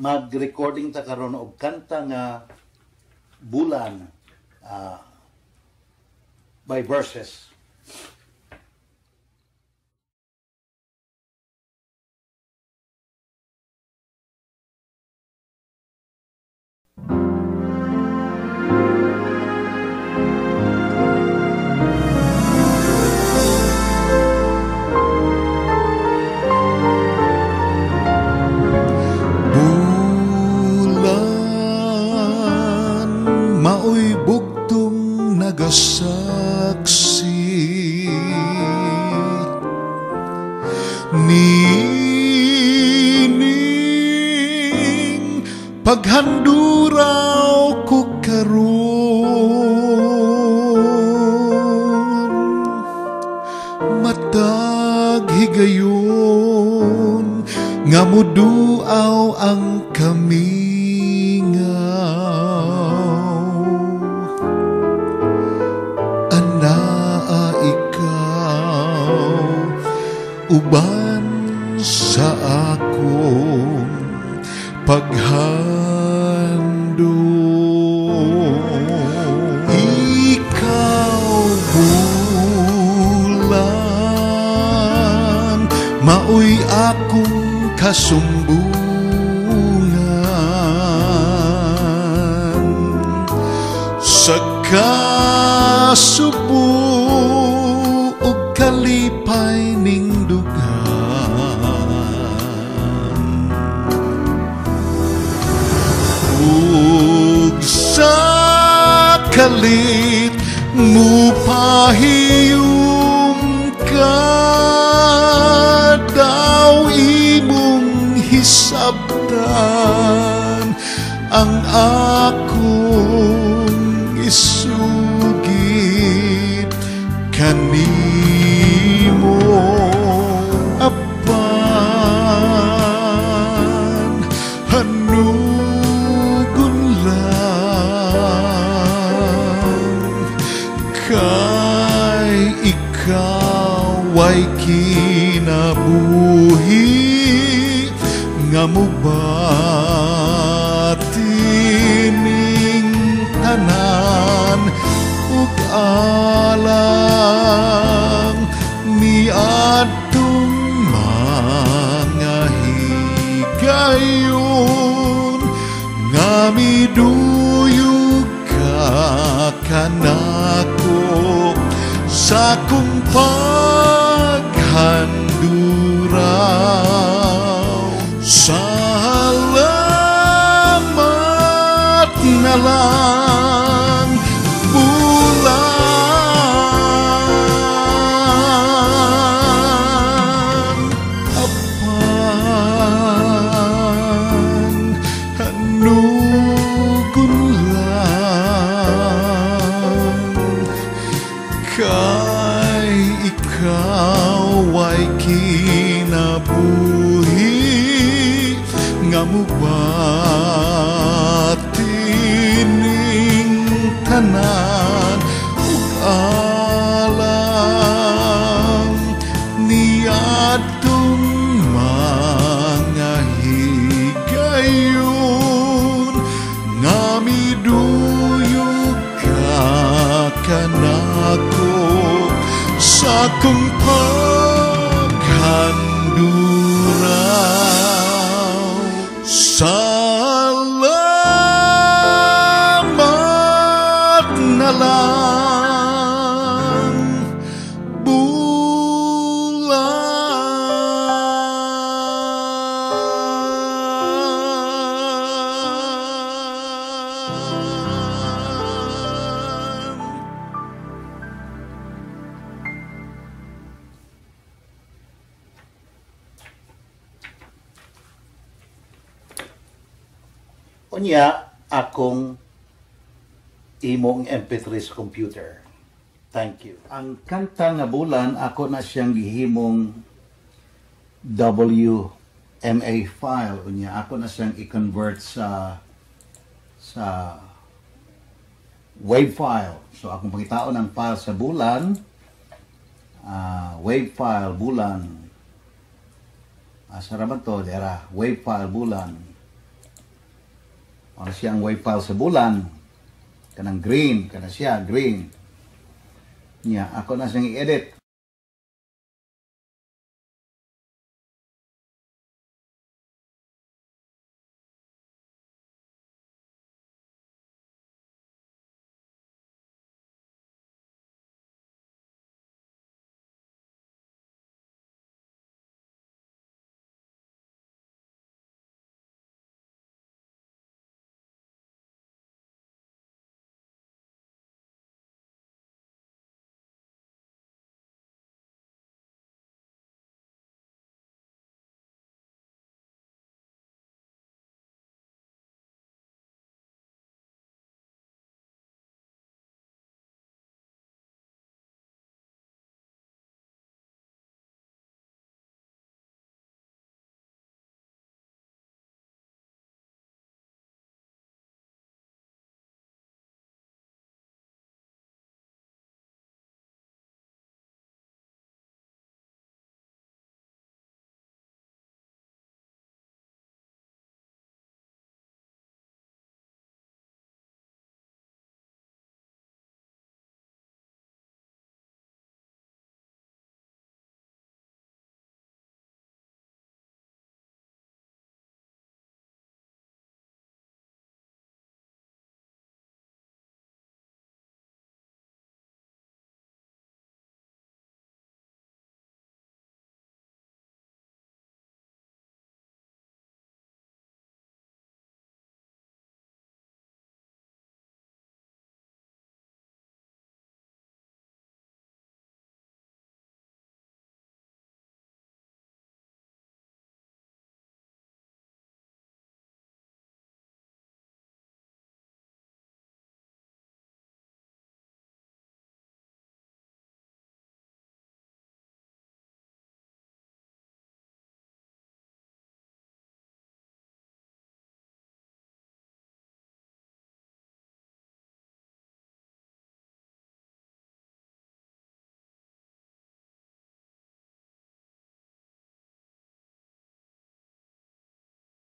mag-recording ta karon og kanta nga bulan ah, by verses. Paghanduraw ko karon matag higayon nga muduaw ang kamingaw. Anaa ikaw uban sa akong paghandong akong kasumbungan sa kasubo ug kalipay ning dugan. Ug sa kalit mupahiyong hisabtan ang akong nga miduyog ka kanako sa kong paghanduraw salamat na lang nga mubatining tanan ug alam ni atong mga higayon nga miduyog ka kanako sa kong Unya, akong imong MP3 sa computer. Thank you. Ang kanta nga bulan, ako na siyang gihimong WMA file. Unya, ako na siyang i-convert sa sa wave file. So, akong pangitaon ang file sa bulan, ah, wave file, bulan, asa ra man to, dera, wave file, bulan, Ano siya ang wave file sa bulan. Kanang green, kana siya, green. Nya, ako na siyang i-edit.